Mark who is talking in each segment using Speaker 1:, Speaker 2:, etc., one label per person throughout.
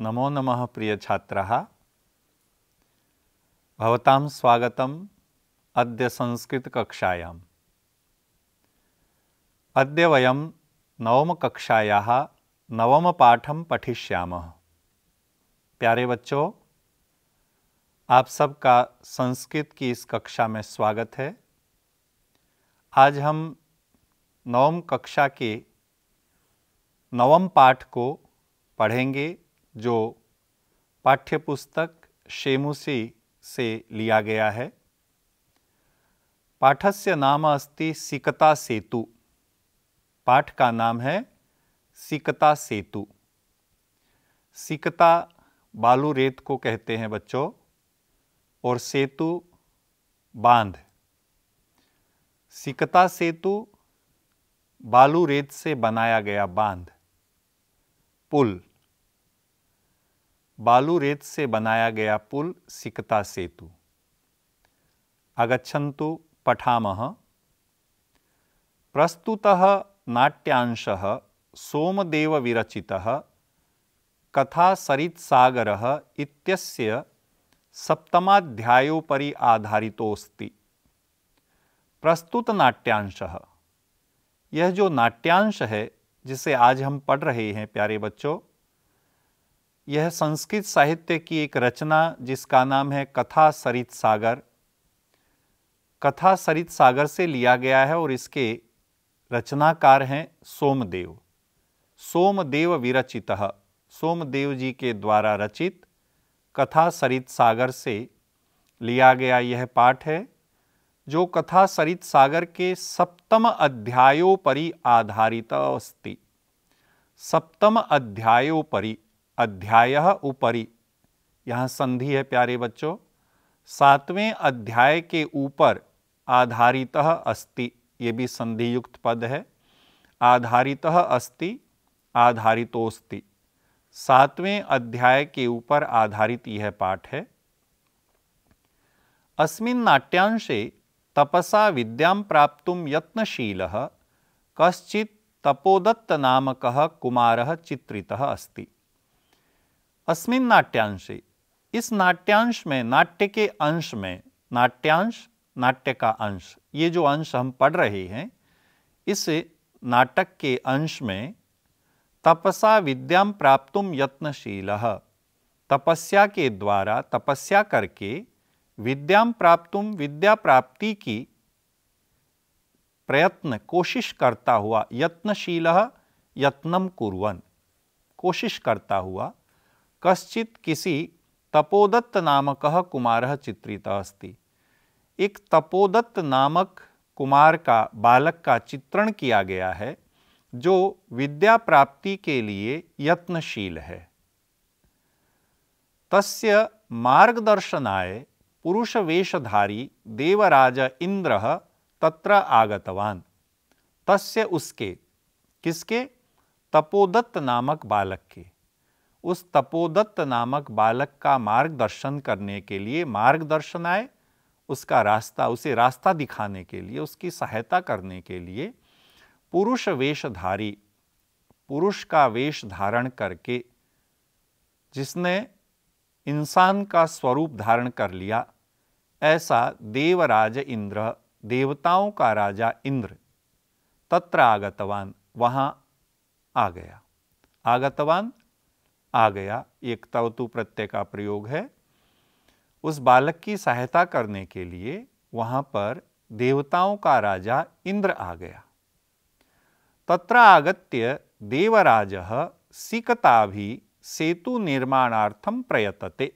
Speaker 1: नमो नमः प्रियछात्राः भवतां स्वागतम् अद्य संस्कृतकक्षायाम्। अद्य वयं नवमकक्षायाः नवमपाठं पठिष्यामः। प्यारे बच्चों, आप सबका संस्कृत की इस कक्षा में स्वागत है। आज हम नवम कक्षा के नवम पाठ को पढ़ेंगे। जो पाठ्यपुस्तक शेमुसी से लिया गया है। पाठस्य नाम अस्ति सिकता सेतु। पाठ का नाम है सिकता सेतु। सिकता बालू रेत को कहते हैं बच्चों, और सेतु बाँध। सिकता सेतु बालू रेत से बनाया गया बाँध। पुल। बालू रेत से बनाया गया पुल सिकता सेतु। आगच्छन्तु पठामः। प्रस्तुतः नाट्यांशः सोमदेवविरचितः कथासरित्सागरः इत्यस्य सप्तमाध्यायोपरि आधारितोऽस्ति। प्रस्तुत नाट्यांशः यह जो नाट्यांश है, जिसे आज हम पढ़ रहे हैं, प्यारे बच्चों यह संस्कृत साहित्य की एक रचना जिसका नाम है कथा सरित सागर। कथा सरित सागर से लिया गया है और इसके रचनाकार हैं सोमदेव। सोमदेव विरचित, सोमदेव जी के द्वारा रचित कथा सरित सागर से लिया गया यह पाठ है, जो कथा सरित सागर के सप्तम अध्यायोपरि आधारित अस्ति सप्तम अध्यायोपरि अध्याय उपरि। यहाँ संधि है प्यारे बच्चों। सातवें अध्याय के ऊपर आधारित अस्ति। ये भी संधि युक्त पद है। आधारित अस्ति, आधारितोस्ति। सातवें अध्याय के ऊपर आधारित यह पाठ है। अस्मिन् नाट्यांशे तपसा विद्यां प्राप्तुं यत्नशीलः कश्चित् तपोदत्त नामकः कुमारः चित्रितः अस्ति। अस्मिन् नाट्यांशे। इस नाट्यांश में, नाट्य के अंश में, नाट्यांश, नाट्य का अंश, ये जो अंश हम पढ़ रहे हैं, इस नाटक के अंश में, तपसा विद्याम प्राप्तुम यत्नशील, तपस्या के द्वारा, तपस्या करके विद्याम प्राप्तुम विद्या प्राप्ति की प्रयत्न, कोशिश करता हुआ, यत्नशील यत्नम कुर्वन, कोशिश करता हुआ कश्चित किसी तपोदत्त नामक कुमार चित्रित अस्ति। एक तपोदत्त नामक कुमार का बालक का चित्रण किया गया है, जो विद्या प्राप्ति के लिए यत्नशील है। तस्य मार्गदर्शनाय पुरुष वेशधारी देवराज इंद्र तत्र आगतवान। तस्य उसके, किसके? तपोदत्त नामक बालक के। उस तपोदत्त नामक बालक का मार्गदर्शन करने के लिए मार्गदर्शन आए, उसका रास्ता, उसे रास्ता दिखाने के लिए, उसकी सहायता करने के लिए पुरुष वेशधारी, पुरुष का वेश धारण करके जिसने इंसान का स्वरूप धारण कर लिया, ऐसा देवराज इंद्र, देवताओं का राजा इंद्र तत्र आगतवान, वहाँ आ गया। आगतवान आ गया। एक तवतु प्रत्यय का प्रयोग है। उस बालक की सहायता करने के लिए वहाँ पर देवताओं का राजा इंद्र आ गया। तत्र आगत्य देवराज सिकताभि सेतु निर्माणार्थम प्रयतते।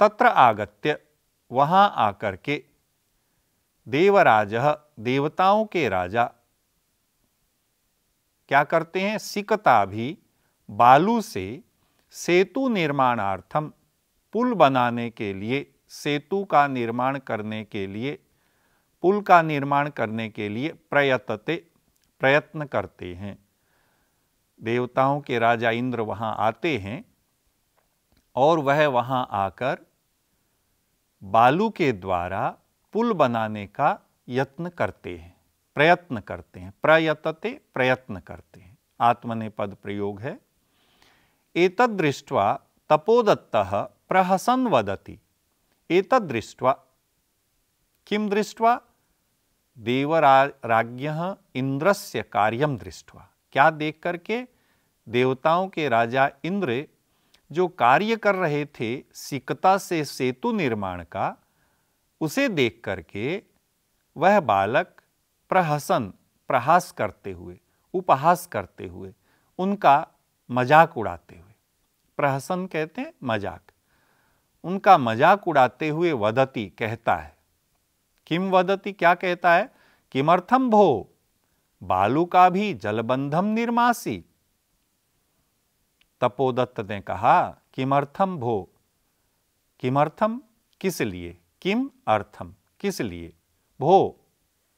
Speaker 1: तत्र आगत्य वहाँ आकर के देवराज देवताओं के राजा क्या करते हैं? सिकता भी बालू से सेतु निर्माणार्थम, पुल बनाने के लिए, सेतु का निर्माण करने के लिए, पुल का निर्माण करने के लिए प्रयतते, प्रयत्न करते हैं। देवताओं के राजा इंद्र वहाँ आते हैं और वह वहाँ आकर बालू के द्वारा पुल बनाने का यत्न करते हैं, प्रयत्न करते हैं, प्रयतते, प्रयत्न करते हैं। आत्मने पद प्रयोग है। एतदृष्ट्वा तपोदत्तः प्रहसन वदति। एतदृष्ट्वा किम दृष्ट्वा? देवराज्ञ इंद्रस्य कार्यम दृष्ट्वा। क्या देख करके देवताओं के राजा इंद्र जो कार्य कर रहे थे, सिकता से सेतु निर्माण का, उसे देख करके वह बालक प्रहसन, प्रहास करते हुए, उपहास करते हुए उनका मज़ाक उड़ाते हुए। प्रहसन कहते हैं मज़ाक। उनका मज़ाक उड़ाते हुए वदती कहता है। किम वदती? क्या कहता है? किमर्थम भो? बालू का भी जलबंधम निर्मासी। तपोदत्त ने कहा किमर्थम भो? किमर्थम किस लिए? किम अर्थम किस लिए? भो,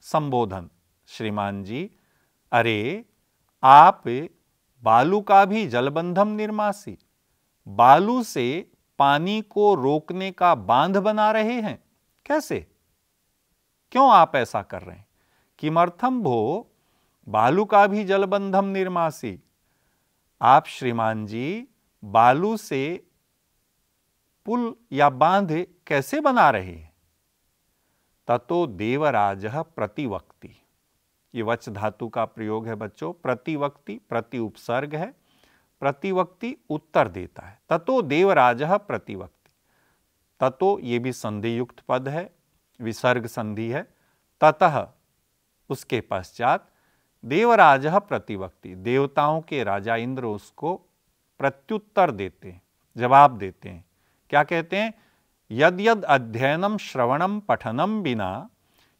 Speaker 1: संबोधन। श्रीमान जी, अरे, आप बालू का भी जलबंधम निर्मासी। बालू से पानी को रोकने का बाँध बना रहे हैं। कैसे? क्यों आप ऐसा कर रहे हैं? किमर्थम भो बालू का भी जलबंधम निर्मासी? आप श्रीमान जी, बालू से पुल या बाँध कैसे बना रहे हैं? ततो देवराज प्रतिवक्ति। ये वच धातु का प्रयोग है बच्चों, प्रतिवक्ति, प्रति उपसर्ग है। प्रतिवक्ति उत्तर देता है। ततो देवराज प्रतिवक्ति। ततो ये भी संधि युक्त पद है, विसर्ग संधि है, ततः उसके पश्चात देवराज प्रतिवक्ति। देवताओं के राजा इंद्र उसको प्रत्युत्तर देते हैं, जवाब देते हैं। क्या कहते हैं? यद यद अध्ययनम श्रवणम पठनम बिना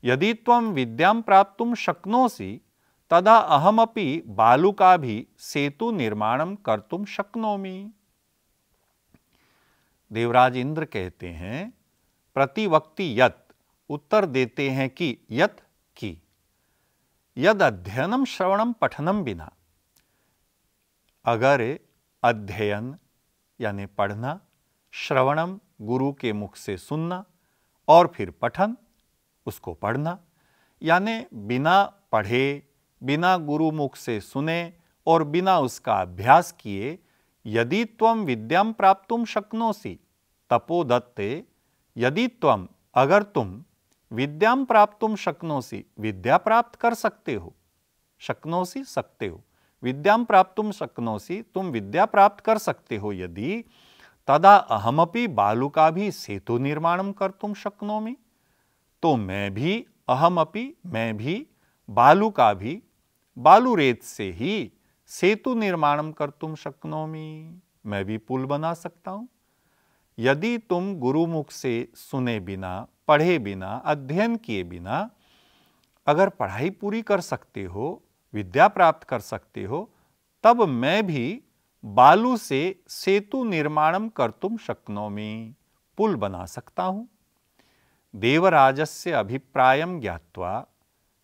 Speaker 1: यदि तम विद्याम प्राप्त शक्नोसी तदा अहमपि सेतु निर्माणम कर्तुम शक्नोमी। देवराज इंद्र कहते हैं प्रतिवक्ति यत। उत्तर देते हैं कि, यत की। यद अध्ययनम श्रवणम पठनम बिना। अगर अध्ययन, यानी पढ़ना श्रवणम गुरु के मुख से सुनना और फिर पठन, उसको पढ़ना, यानी बिना पढ़े बिना गुरु मुख से सुने और बिना उसका अभ्यास किए, यदि त्वम विद्याम प्राप्तुम शक्नोसी, तपोदत्ते, यदि त्वम अगर तुम विद्याम प्राप्तुम शक्नोसी, विद्या प्राप्त कर सकते हो। शक्नोसी सकते हो। विद्याम प्राप्तुम शक्नोसी, तुम विद्या प्राप्त कर सकते हो, यदि तदा अहमपि बालुका भी सेतु निर्माणम कर तुम शक्नोमी। तो मैं भी अहमपि, मैं भी बालू का भी बालू रेत से ही सेतु निर्माणम कर तुम शक्नोमी। मैं भी पुल बना सकता हूँ। यदि तुम गुरुमुख से सुने बिना, पढ़े बिना, अध्ययन किए बिना, अगर पढ़ाई पूरी कर सकते हो, विद्या प्राप्त कर सकते हो, तब मैं भी बालू से सेतु निर्माणम कर तुम शक्नोमी। पुल बना सकता हूँ। देवराजस्य अभिप्रायम ज्ञात्वा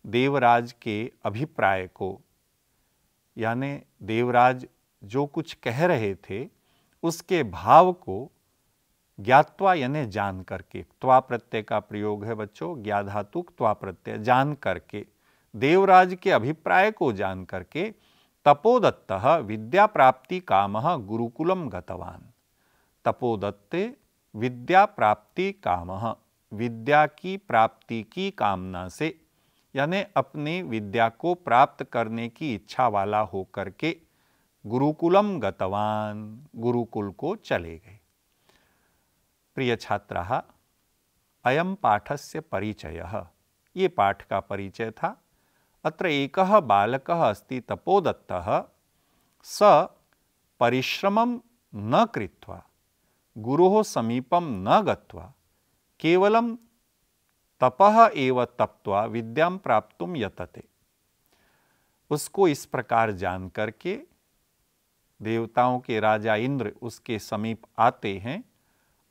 Speaker 1: देवराज के अभिप्राय को, यानी देवराज जो कुछ कह रहे थे, उसके भाव को ज्ञात्वा यानी जान करके, त्वा प्रत्यय का प्रयोग है बच्चों ज्ञाधातुक त्वा प्रत्यय, जान करके, देवराज के अभिप्राय को जान करके, तपोदत्त विद्या प्राप्ति काम गुरुकुलम गतवान। तपोदत्ते विद्या प्राप्ति काम, विद्या की प्राप्ति की कामना से यानी अपनी विद्या को प्राप्त करने की इच्छा वाला होकर के गुरुकुलम गतवान, गुरुकुल को चले गए। प्रिय छात्र अयम पाठस्य परिचय। ये पाठ का परिचय था। अत्र एक बालक अस्ति तपोदत्तः। स परिश्रमं न कृत्वा, गुरोः समीपं न गत्वा, केवलं तपह एव तप्त्वा विद्यां प्राप्तुम यतते। उसको इस प्रकार जान करके देवताओं के राजा इंद्र उसके समीप आते हैं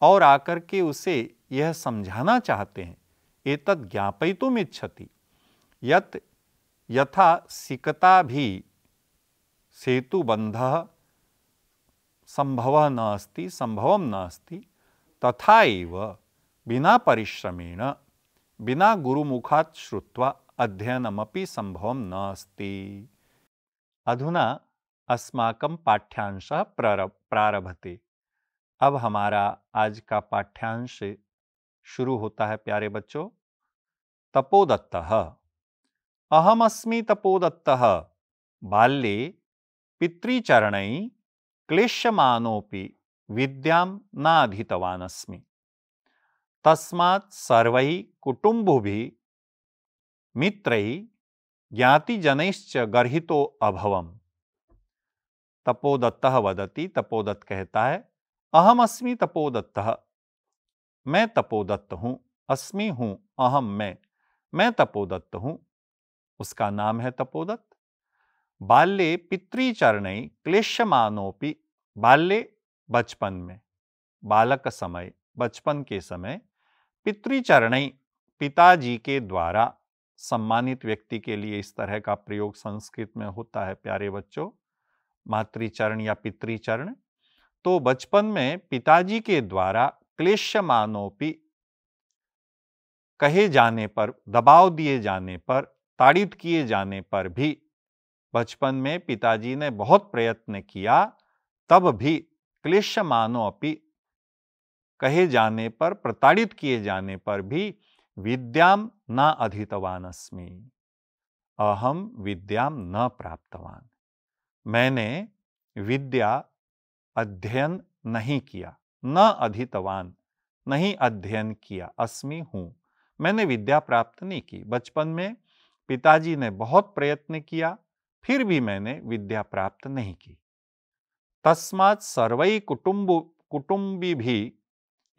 Speaker 1: और आकर के उसे यह समझाना चाहते हैं एतद ज्ञापयितुम इच्छति। यत यथा सिकता भी सेतुबंध संभव नास्ति संभव नास्ति, तथा बिना परिश्रमेण बिना गुरुमुखात् श्रुत्वा अध्ययनमपि संभव नास्ति। अधुना अस्माकम पाठ्यांश प्रारभते। अब हमारा आज का पाठ्यांश शुरू होता है प्यारे बच्चों। तपोदत्त। अहमस्मि तपोदत्त। बाल्ये पितृचरण क्लेश्यमानोपि विद्यां नाधीतवानस्मि। तस्मात् सर्वैः कुटुम्बुभिः, मित्रैः ज्ञातिजनैश्च गर्हितो अभवम। तपोदत्त वदति, तपोदत्त कहता है अहम अस्मि तपोदत्त। मैं तपोदत्त हूँ, अस्मि हूँ अहम मैं मैं तपोदत्त हूँ। उसका नाम है तपोदत्त। बाल्ये पितृचरण क्लेशमानोपि बाल्य बचपन में बालक समय बचपन के समय पितृचरण पिताजी के द्वारा सम्मानित व्यक्ति के लिए इस तरह का प्रयोग संस्कृत में होता है, प्यारे बच्चों। मातृचरण या पितृचरण। तो बचपन में पिताजी के द्वारा क्लेशमानोपि कहे जाने पर, दबाव दिए जाने पर, ताड़ित किए जाने पर भी बचपन में पिताजी ने बहुत प्रयत्न किया, तब भी क्लेशमानो अपि कहे जाने पर, प्रताड़ित किए जाने पर भी विद्याम न अधितवान अस्मि अहम विद्याम न प्राप्तवान। मैंने विद्या अध्ययन नहीं किया, न अधितवान, नहीं अध्ययन किया, अस्मि हूँ। मैंने विद्या प्राप्त नहीं की। बचपन में पिताजी ने बहुत प्रयत्न किया, फिर भी मैंने विद्या प्राप्त नहीं की। तस्मात सर्वई कुटुंब कुटुंबी भी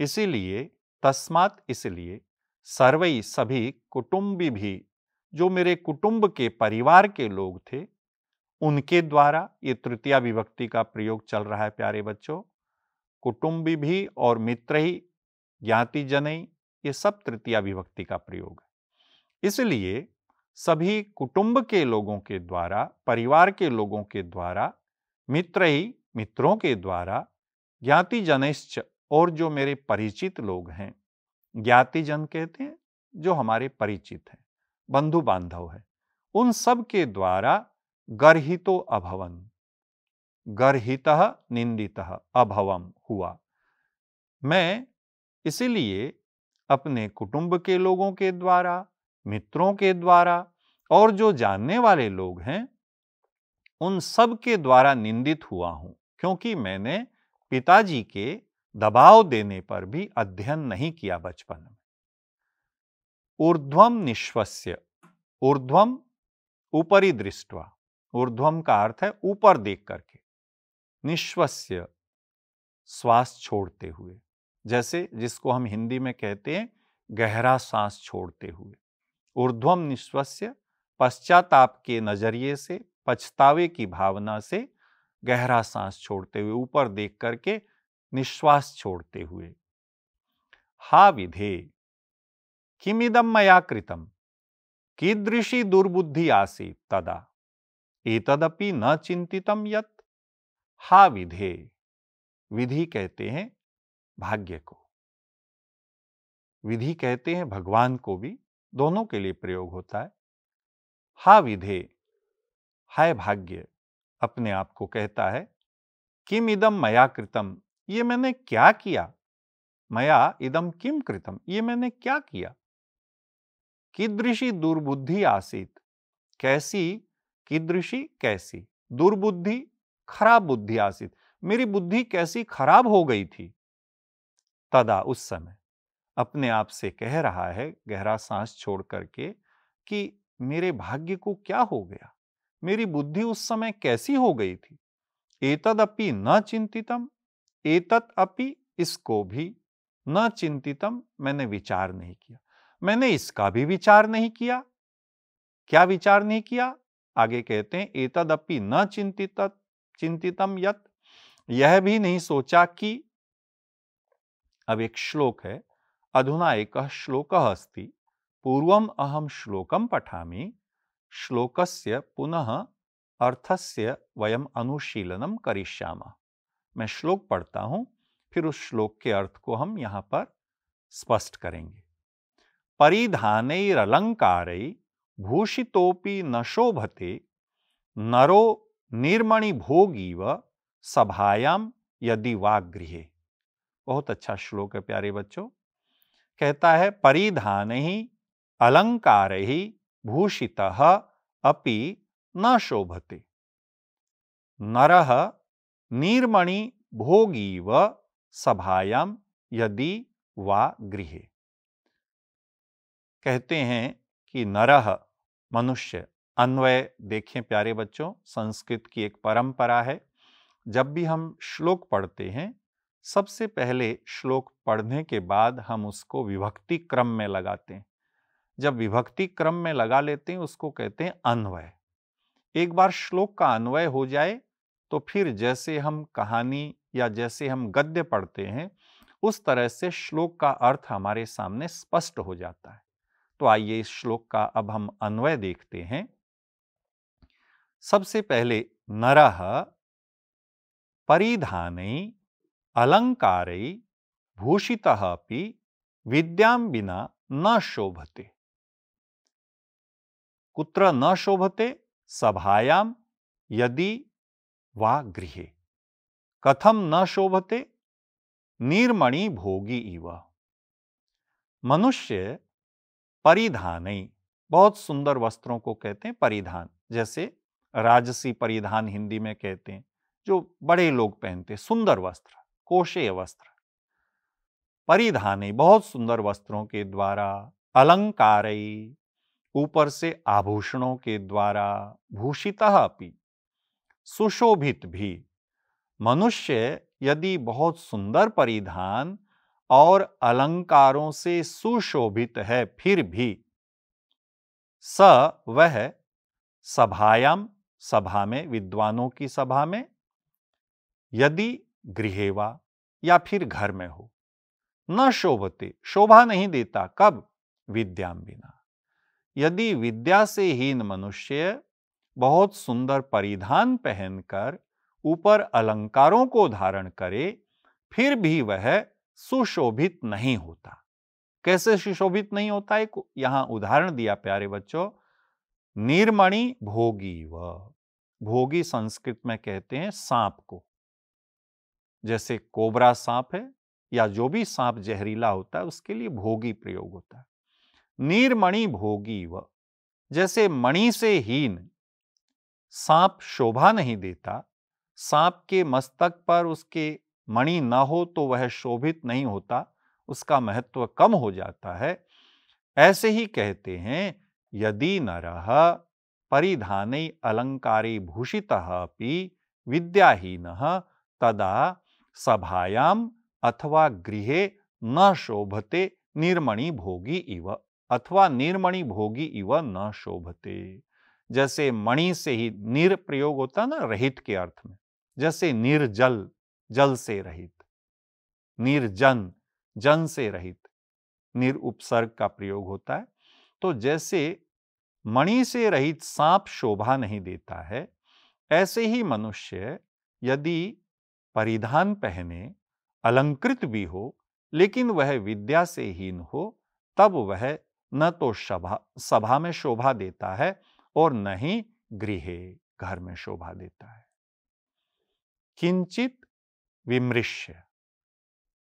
Speaker 1: इसीलिए, तस्मात इसलिए सर्वई सभी कुटुंबी भी, जो मेरे कुटुंब के परिवार के लोग थे, उनके द्वारा ये तृतीया विभक्ति का प्रयोग चल रहा है, प्यारे बच्चों। कुटुंबी भी और मित्र ही, ज्ञाति जनई, ये सब तृतीया विभक्ति का प्रयोग है। इसलिए सभी कुटुंब के लोगों के द्वारा, परिवार के लोगों के द्वारा, मित्र ही मित्रों के द्वारा, ज्ञाति जनिश्च और जो मेरे परिचित लोग हैं ज्ञाति जन कहते हैं, जो हमारे परिचित हैं बंधु बांधव है, उन सब के द्वारा गर्हितो अभवन। गर्हित निंदित अभवम हुआ। मैं इसीलिए अपने कुटुंब के लोगों के द्वारा, मित्रों के द्वारा और जो जानने वाले लोग हैं, उन सब के द्वारा निंदित हुआ हूँ, क्योंकि मैंने पिताजी के दबाव देने पर भी अध्ययन नहीं किया बचपन में। ऊर्ध्वम निश्वस्य ऊर्ध्वम ऊपरी दृष्टवा ऊर्ध्वम का अर्थ है ऊपर देख करके, निश्वस्य श्वास छोड़ते हुए, जैसे जिसको हम हिंदी में कहते हैं गहरा सांस छोड़ते हुए। ऊर्ध्वम निश्वस्य पश्चाताप के नज़रिए से, पछतावे की भावना से गहरा सांस छोड़ते हुए ऊपर देख करके निश्वास छोड़ते हुए, हा विधे किमिदम मया कृतम? कीदृशी दुर्बुद्धि आसी तदा? एतदपि न चिंतितम यत हा विधे, विधि कहते हैं भाग्य को। विधि कहते हैं भगवान को भी, दोनों के लिए प्रयोग होता है। हा विधे, हाय भाग्य, अपने आप को कहता है किम इदम मया कृतम? ये मैंने क्या किया? मया इदम किम कृतम ये मैंने क्या किया? कीदृशी दुर्बुद्धि आसित? कैसी? कीदृशी कैसी? दुर्बुद्धि, खराब बुद्धि आसित। मेरी बुद्धि कैसी खराब हो गई थी? तदा उस समय अपने आप से कह रहा है, गहरा सांस छोड़ करके कि मेरे भाग्य को क्या हो गया? मेरी बुद्धि उस समय कैसी हो गई थी? एतद अपि न चिंतितम। एतत अपि इसको भी न चिंतितम मैंने विचार नहीं किया। मैंने इसका भी विचार नहीं किया। क्या विचार नहीं किया? आगे कहते हैं, एतद अपि न चिंतित चिंतितम यत। यह भी नहीं सोचा कि अब एक श्लोक है, अधुना एक श्लोक अस्ति। पूर्वम अहम श्लोकम पठामि। श्लोकस्य पुनः अर्थस्य वयम अनुशीलनम करिष्यामा। मैं श्लोक पढ़ता हूँ, फिर उस श्लोक के अर्थ को हम यहाँ पर स्पष्ट करेंगे। परिधानैरलंकार भूषितोपि न शोभते, नरो निर्मणि भोगी व सभायाम यदि वागृह बहुत अच्छा श्लोक है प्यारे बच्चों। कहता है, परिधान ही अलंकार ही भूषित अपि न शोभते। नरह निर्मणि भोगी व सभायाम यदि वा गृह। कहते हैं कि नरह मनुष्य अन्वय, देखें प्यारे बच्चों, संस्कृत की एक परंपरा है। जब भी हम श्लोक पढ़ते हैं, सबसे पहले श्लोक पढ़ने के बाद हम उसको विभक्ति क्रम में लगाते हैं। जब विभक्ति क्रम में लगा लेते हैं, उसको कहते हैं अन्वय। एक बार श्लोक का अन्वय हो जाए तो फिर जैसे हम कहानी या जैसे हम गद्य पढ़ते हैं, उस तरह से श्लोक का अर्थ हमारे सामने स्पष्ट हो जाता है। तो आइए इस श्लोक का अब हम अन्वय देखते हैं। सबसे पहले नरह परिधान अलंकार भूषित विद्याम बिना न शोभते। कुत्र न शोभते सभायाम यदि वा गृह। कथम न शोभते? निर्मणि भोगी इव। मनुष्य परिधान, बहुत सुंदर वस्त्रों को कहते हैं परिधान, जैसे राजसी परिधान हिंदी में कहते हैं, जो बड़े लोग पहनते सुंदर वस्त्र, कोशेय वस्त्र। परिधान, बहुत सुंदर वस्त्रों के द्वारा, अलंकार, ऊपर से आभूषणों के द्वारा, भूषित अपनी सुशोभित भी। मनुष्य यदि बहुत सुंदर परिधान और अलंकारों से सुशोभित है, फिर भी स वह सभायाम, सभा में, विद्वानों की सभा में, यदि गृहेवा या फिर घर में हो, न शोभते, शोभा नहीं देता, कब? विद्याम बिना। यदि विद्या से हीन मनुष्य बहुत सुंदर परिधान पहनकर ऊपर अलंकारों को धारण करे, फिर भी वह सुशोभित नहीं होता। कैसे सुशोभित नहीं होता? एक यहाँ उदाहरण दिया, प्यारे बच्चों। निर्मणि भोगी व, भोगी संस्कृत में कहते हैं सांप को। जैसे कोबरा सांप है या जो भी सांप जहरीला होता है, उसके लिए भोगी प्रयोग होता है। नीरमणि भोगी व, जैसे मणि से हीन सांप शोभा नहीं देता। सांप के मस्तक पर उसके मणि न हो तो वह शोभित नहीं होता। उसका महत्व कम हो जाता है। ऐसे ही कहते हैं, यदि नरह परिधान अलंकारी भूषित विद्याहीन, तदा सभायाम अथवा गृहे न शोभते निर्मणि भोगी इव, अथवा निर्मणि भोगी इव न शोभते। जैसे मणि से ही निर प्रयोग होता ना रहित के अर्थ में, जैसे निर्जल जल से रहित निर्जन जन से रहित, निर उपसर्ग का प्रयोग होता है। तो जैसे मणि से रहित सांप शोभा नहीं देता है, ऐसे ही मनुष्य यदि परिधान पहने, अलंकृत भी हो, लेकिन वह विद्या से हीन हो, तब वह न तो सभा सभा में शोभा देता है और न ही गृह घर में शोभा देता है। किंचित विमृश्य,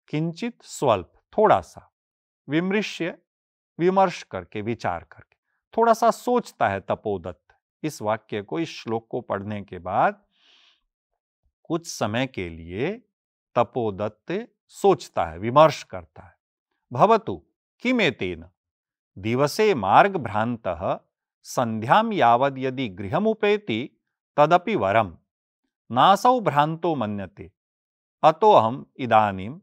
Speaker 1: किंचित स्वल्प थोड़ा सा विमृश्य, विमर्श करके, विचार करके थोड़ा सा सोचता है तपोदत्त। इस वाक्य को, इस श्लोक को पढ़ने के बाद कुछ समय के लिए तपोदत्त सोचता है, विमर्श करता है। भवतु किमेतेन? दिवसे मार्ग भ्रांत संध्याम यावद यदि गृहमुपेति, तदपि वरम नासौ भ्रांतो मन्यते। अतो हम इदानीम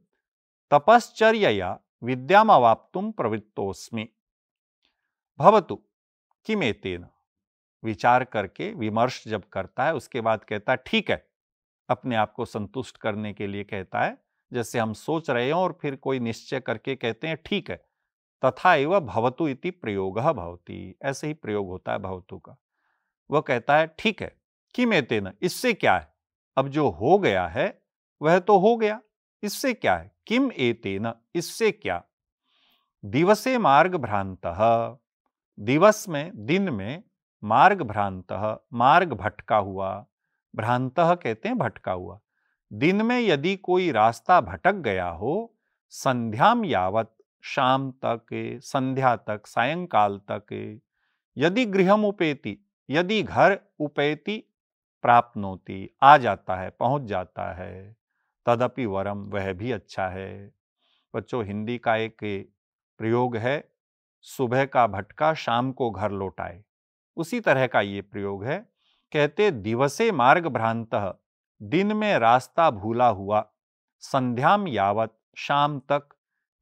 Speaker 1: तपश्चर्यया विद्यामवाप्तुम प्रवृत्तोस्मि भवतु, किमेतेन? विचार करके विमर्श जब करता है, उसके बाद कहता है, ठीक है। अपने आप को संतुष्ट करने के लिए कहता है, जैसे हम सोच रहे हो और फिर कोई निश्चय करके कहते हैं, ठीक है। तथा एवं भवतु इति प्रयोग भवती। ऐसे ही प्रयोग होता है भवतु का। वह कहता है, ठीक है, किम एतेन इससे क्या है? अब जो हो गया है, वह तो हो गया। इससे क्या है? किम एते न इससे क्या? दिवसे मार्ग भ्रांत, दिवस में, दिन में मार्ग भ्रांत, मार्ग भटका हुआ। भ्रांत कहते हैं भटका हुआ। दिन में यदि कोई रास्ता भटक गया हो, संध्याम यावत शाम तक, संध्या तक, सायंकाल तक, यदि गृहम उपेती, यदि घर उपेती, प्राप्त होती आ जाता है, पहुँच जाता है, तदपि वरम, वह भी अच्छा है। बच्चों, हिंदी का एक प्रयोग है, सुबह का भटका शाम को घर लौटाए उसी तरह का ये प्रयोग है, कहते दिवसे मार्ग भ्रांत, दिन में रास्ता भूला हुआ, संध्याम यावत शाम तक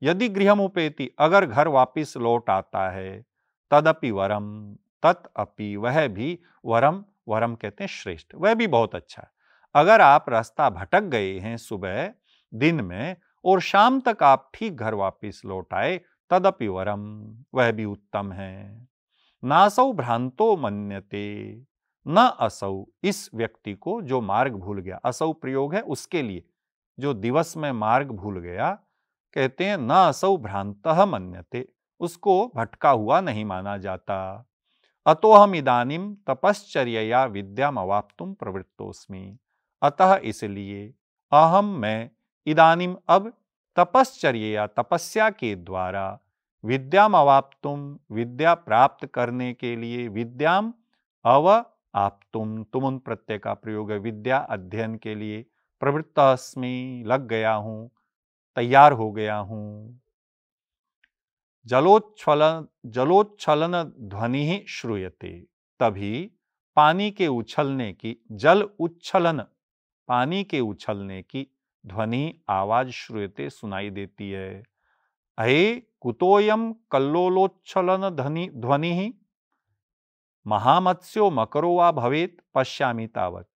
Speaker 1: यदि गृहमुपेति अगर घर वापिस लौट आता है, तदपि वरम तत् अपि वह भी वरम वरम कहते हैं श्रेष्ठ, वह भी बहुत अच्छा। अगर आप रास्ता भटक गए हैं सुबह, दिन में, और शाम तक आप ठीक घर वापिस लौट आए, तदपि वरम, वह भी उत्तम है। नासौ भ्रांतो मन्यते, न असौ इस व्यक्ति को जो मार्ग भूल गया। असौ प्रयोग है उसके लिए, जो दिवस में मार्ग भूल गया कहते हैं, न असौ भ्रांत मन्यते, उसको भटका हुआ नहीं माना जाता। अतो हम इदानिम तपश्चर्या विद्याम अवाप्तुम प्रवृत्तोस्मी अतः इसलिए अहम मैं इदानिम अब तपश्चर्या तपस्या के द्वारा विद्याम अवाप्तुम विद्या प्राप्त करने के लिए विद्याम अव आप तुम तुम उन प्रत्यय का प्रयोग विद्या अध्ययन के लिए प्रवृत्त लग गया हूँ। तैयार हो गया हूँ। जलोच्छलन जलोच्छलन ध्वनि ही श्रूयते, तभी पानी के उछलने की, जल उच्छलन, पानी के उछलने की ध्वनि आवाज़ श्रूयते सुनाई देती है। अहे कुतोयम कल्लोलोच्छलन ध्वनि ध्वनि महामत्स्यो मकरो वा भवेत, पश्यामी तावत।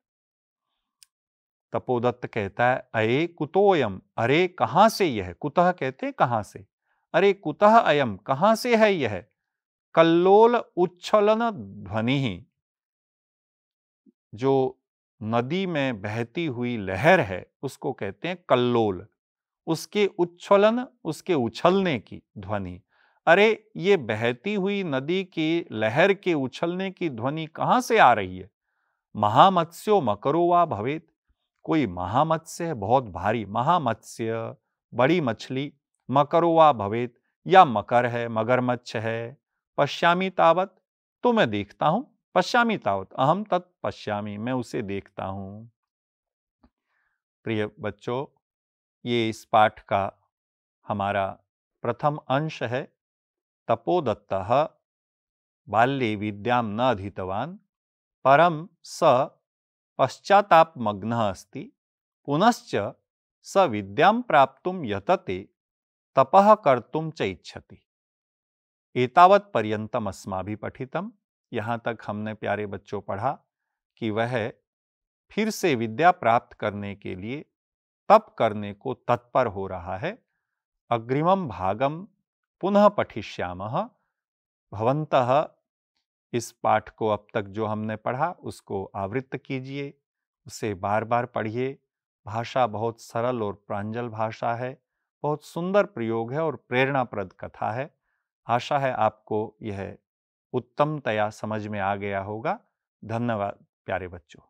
Speaker 1: तपोदत्त कहता है अये कुतोयम, अरे कहाँ से यह कुतः कहते कहाँ से? अरे कुतः अयम, कहाँ से है यह? कल्लोल उच्छलन ध्वनि, जो नदी में बहती हुई लहर है, उसको कहते हैं कल्लोल। उसके उच्छलन, उसके उछलने की ध्वनि। अरे ये बहती हुई नदी की लहर के उछलने की ध्वनि कहाँ से आ रही है? महामत्स्यो मकरो वा भवेत। कोई महामत्स्य बहुत भारी महामत्स्य, बड़ी मछली मकरोवा भवेत, या मकर है, मगरमच्छ है, पश्यामी तावत तो मैं देखता हूँ। पश्यामी तावत, अहम तत् पश्यामी, मैं उसे देखता हूँ। प्रिय बच्चों, ये इस पाठ का हमारा प्रथम अंश है। तपोदत्त बाल्ये विद्यां न अधीतवान् परम स पश्चातापमग्न अस्ति। पुनश्च स विद्यां प्राप्तुं यतते, तपः कर्तुं च इच्छति। एतावत पर्यंतम यहाँ तक हमने प्यारे बच्चों पढ़ा कि वह फिर से विद्या प्राप्त करने के लिए तप करने को तत्पर हो रहा है। अग्रिमम भागम पुनः पठिष्याम। भवंत इस पाठ को अब तक जो हमने पढ़ा, उसको आवृत्त कीजिए, उसे बार बार पढ़िए। भाषा बहुत सरल और प्रांजल भाषा है, बहुत सुंदर प्रयोग है और प्रेरणाप्रद कथा है। आशा है आपको यह उत्तमतया समझ में आ गया होगा। धन्यवाद, प्यारे बच्चों।